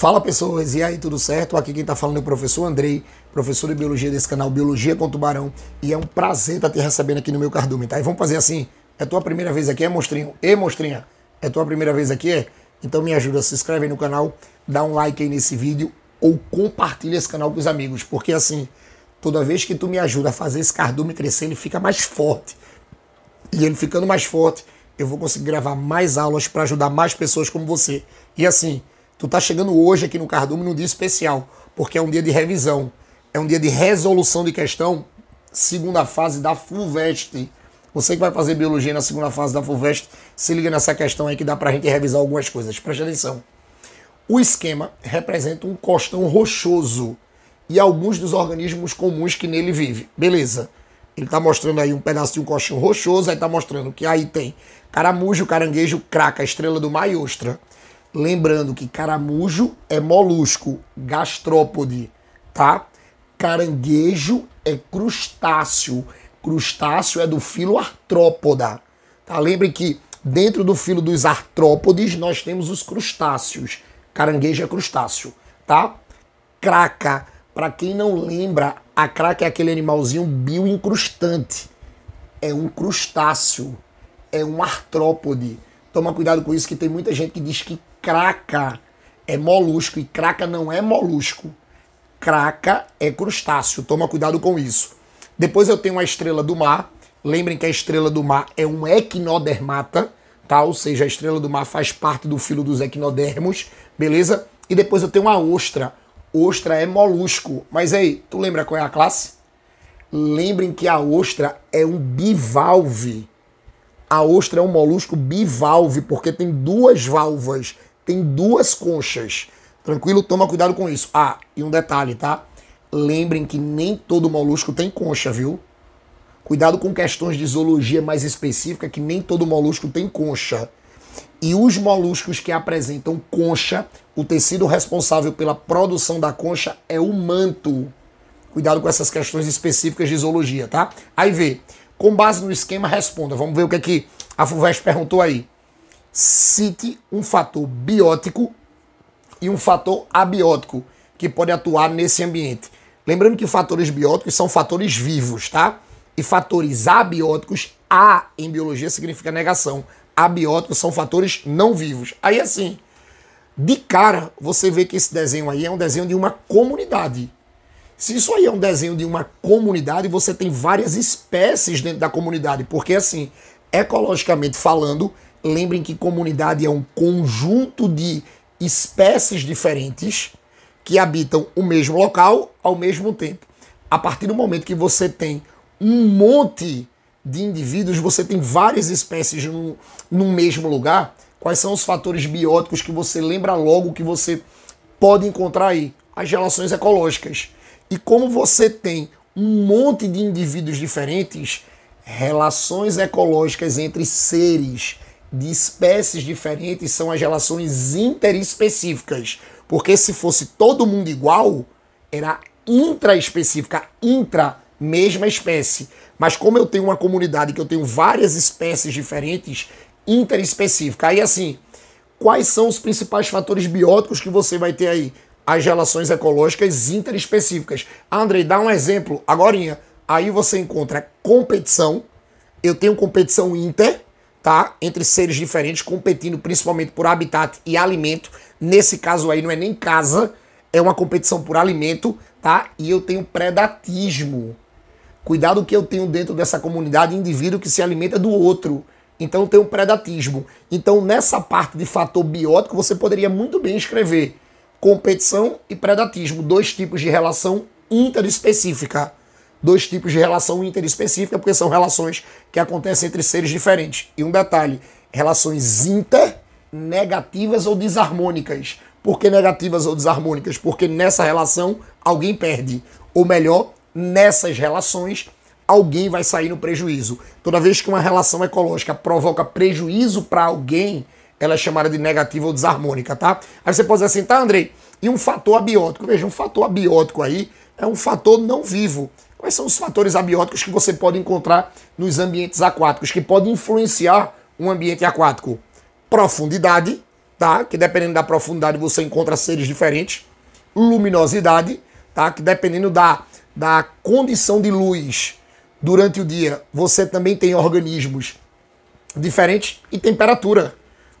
Fala pessoas, e aí, tudo certo? Aqui quem tá falando é o professor Andrei, professor de biologia desse canal Biologia com Tubarão, e é um prazer estar tá te recebendo aqui no meu cardume, tá? E vamos fazer assim, é tua primeira vez aqui, é monstrinho? E monstrinha, é tua primeira vez aqui, é? Então me ajuda, se inscreve aí no canal, dá um like aí nesse vídeo, ou compartilha esse canal com os amigos, porque assim, toda vez que tu me ajuda a fazer esse cardume crescer, ele fica mais forte. E ele ficando mais forte, eu vou conseguir gravar mais aulas para ajudar mais pessoas como você. E assim, Tu tá chegando hoje aqui no Cardume num dia especial, porque é um dia de revisão, é um dia de resolução de questão, segunda fase da FUVEST. Você que vai fazer biologia na segunda fase da FUVEST, se liga nessa questão aí que dá pra gente revisar algumas coisas. Preste atenção. O esquema representa um costão rochoso e alguns dos organismos comuns que nele vive. Beleza. Ele está mostrando aí um pedaço de um costão rochoso, aí está mostrando que aí tem caramujo, caranguejo, craca, estrela do mar e ostra. Lembrando que caramujo é molusco, gastrópode, tá? Caranguejo é crustáceo. Crustáceo é do filo artrópoda. Tá? Lembre que dentro do filo dos artrópodes nós temos os crustáceos. Caranguejo é crustáceo, tá? Craca, para quem não lembra, a craca é aquele animalzinho bioincrustante. É um crustáceo, é um artrópode. Toma cuidado com isso que tem muita gente que diz que craca é molusco e craca não é molusco. Craca é crustáceo. Toma cuidado com isso. Depois eu tenho a estrela do mar. Lembrem que a estrela do mar é um equinodermata, tá? Ou seja, a estrela do mar faz parte do filo dos equinodermos, beleza? E depois eu tenho a ostra. Ostra é molusco. Mas aí, tu lembra qual é a classe? Lembrem que a ostra é um bivalve. A ostra é um molusco bivalve, porque tem duas válvulas tem duas conchas. Tranquilo? Toma cuidado com isso. Ah, e um detalhe, tá? Lembrem que nem todo molusco tem concha, viu? Cuidado com questões de zoologia mais específica, que nem todo molusco tem concha. E os moluscos que apresentam concha, o tecido responsável pela produção da concha é o manto. Cuidado com essas questões específicas de zoologia, tá? Aí vê, com base no esquema, responda. Vamos ver o que é que a FUVEST perguntou aí cite um fator biótico e um fator abiótico que pode atuar nesse ambiente. Lembrando que fatores bióticos são fatores vivos, tá? E fatores abióticos, A em biologia significa negação. Abióticos são fatores não vivos. Aí assim, de cara, você vê que esse desenho aí é um desenho de uma comunidade. Se isso aí é um desenho de uma comunidade, você tem várias espécies dentro da comunidade, porque assim, ecologicamente falando, Lembrem que comunidade é um conjunto de espécies diferentes que habitam o mesmo local ao mesmo tempo. A partir do momento que você tem um monte de indivíduos, você tem várias espécies no, no mesmo lugar. Quais são os fatores bióticos que você lembra logo que você pode encontrar aí? As relações ecológicas. E como você tem um monte de indivíduos diferentes, relações ecológicas entre seres de espécies diferentes são as relações interespecíficas. Porque se fosse todo mundo igual, era intraespecífica, intra, mesma espécie. Mas como eu tenho uma comunidade que eu tenho várias espécies diferentes, interespecífica. Aí assim, quais são os principais fatores bióticos que você vai ter aí? As relações ecológicas interespecíficas. Andrei, dá um exemplo agora. Aí você encontra competição. Eu tenho competição inter, tá? Entre seres diferentes competindo principalmente por habitat e alimento. Nesse caso aí não é nem casa, é uma competição por alimento, tá? E eu tenho predatismo. Cuidado que eu tenho dentro dessa comunidade indivíduo que se alimenta do outro. Então eu tenho predatismo. Então nessa parte de fator biótico você poderia muito bem escrever competição e predatismo, dois tipos de relação interespecífica dois tipos de relação interespecífica, porque são relações que acontecem entre seres diferentes. E um detalhe: relações inter, negativas ou desarmônicas. Por que negativas ou desarmônicas? Porque nessa relação alguém perde. Ou melhor, nessas relações alguém vai sair no prejuízo. Toda vez que uma relação ecológica provoca prejuízo para alguém, ela é chamada de negativa ou desarmônica, tá? Aí você pode dizer assim, tá, Andrei? E um fator abiótico? Veja, um fator abiótico aí é um fator não vivo. Quais são os fatores abióticos que você pode encontrar nos ambientes aquáticos, que podem influenciar um ambiente aquático? Profundidade, tá? Que dependendo da profundidade você encontra seres diferentes. Luminosidade, tá? Que dependendo da, da condição de luz durante o dia, você também tem organismos diferentes e temperatura.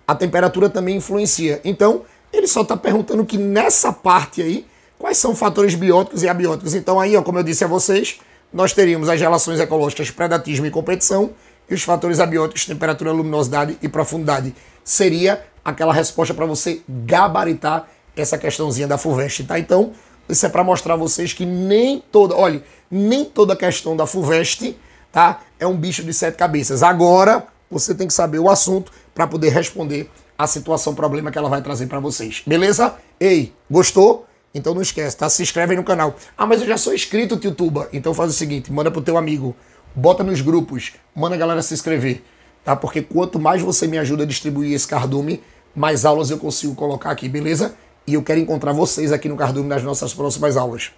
A temperatura também influencia. Então, ele só está perguntando que nessa parte aí, quais são fatores bióticos e abióticos. Então, aí, ó, como eu disse a vocês, nós teríamos as relações ecológicas, predatismo e competição, e os fatores abióticos, temperatura, luminosidade e profundidade. Seria aquela resposta para você gabaritar essa questãozinha da FUVEST, tá? Então, isso é para mostrar a vocês que nem toda, olha, nem toda questão da FUVEST, tá? É um bicho de sete cabeças. Agora, você tem que saber o assunto para poder responder a situação, problema que ela vai trazer para vocês. Beleza? Ei, gostou? Então não esquece, tá? Se inscreve aí no canal. Ah, mas eu já sou inscrito, Tituba. Então faz o seguinte, manda pro teu amigo, bota nos grupos, manda a galera se inscrever, tá? Porque quanto mais você me ajuda a distribuir esse cardume, mais aulas eu consigo colocar aqui, beleza? E eu quero encontrar vocês aqui no cardume nas nossas próximas aulas.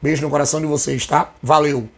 Beijo no coração de vocês, tá? Valeu!